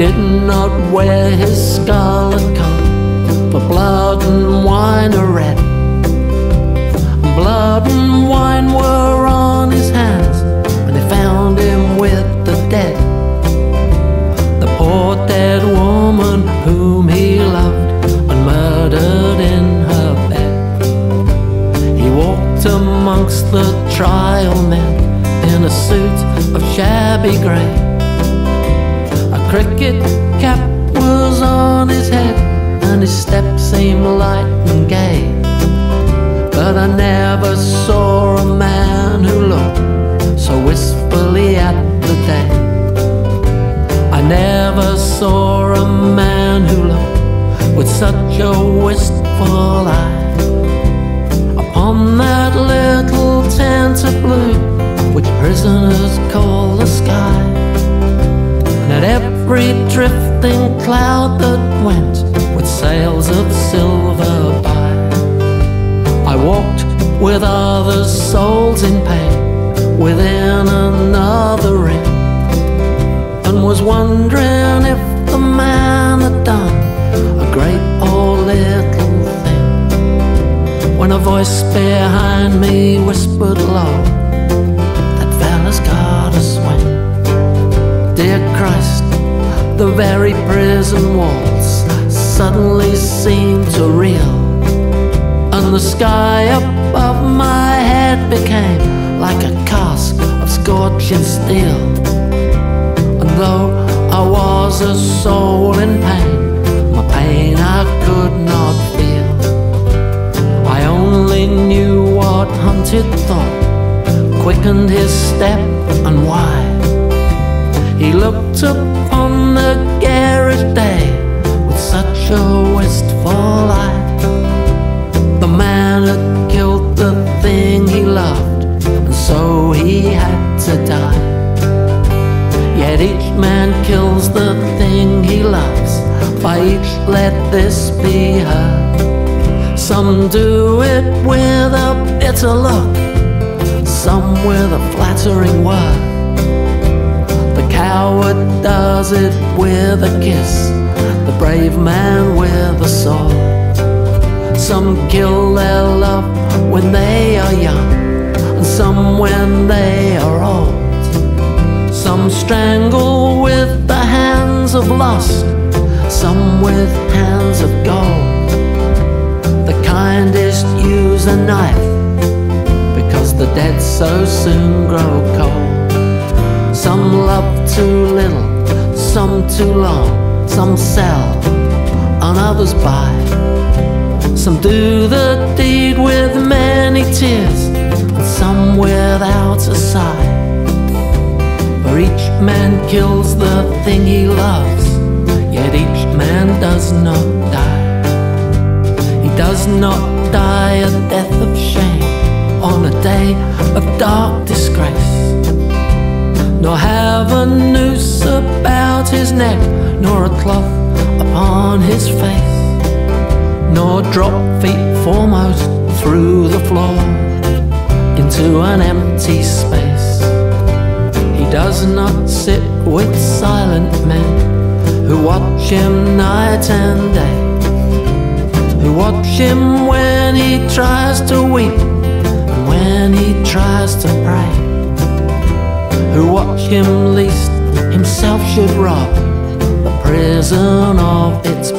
did not wear his scarlet coat, for blood and wine are red. Blood and wine were on his hands when they found him with the dead. The poor dead woman whom he loved and murdered in her bed. He walked amongst the trial men in a suit of shabby grey. Cricket cap was on his head, and his step seemed light and gay. But I never saw a man who looked so wistfully at the day. I never saw a man who looked with such a wistful eye upon that little tent of blue which prisoners call the sky. And at every drifting cloud that went with sails of silver by. I walked with other souls in pain within another ring and was wondering if the man had done a great or little thing when a voice behind me whispered low that fella's got a swing dear Christ the very prison walls suddenly seemed to reel and the sky above my head became like a cask of scorching steel. And though I was a soul in pain, my pain I could not feel. I only knew what hunted thought quickened his step and why. He looked upon he had to die. Yet each man kills the thing he loves, by each let this be heard. Some do it with a bitter look, some with a flattering word. The coward does it with a kiss, the brave man with a sword. Some kill their love when they are young, some when they are old. Some strangle with the hands of lust, some with hands of gold. The kindest use a knife, because the dead so soon grow cold. Some love too little, some too long, some sell, and others buy. Some do the deed with many tears, without a sigh. For each man kills the thing he loves, yet each man does not die. He does not die a death of shame on a day of dark disgrace, nor have a noose about his neck, nor a cloth upon his face nor drop feet foremost through the floor into an empty space. He does not sit with silent men who watch him night and day, who watch him when he tries to weep and when he tries to pray, who watch him least himself should rob the prison of its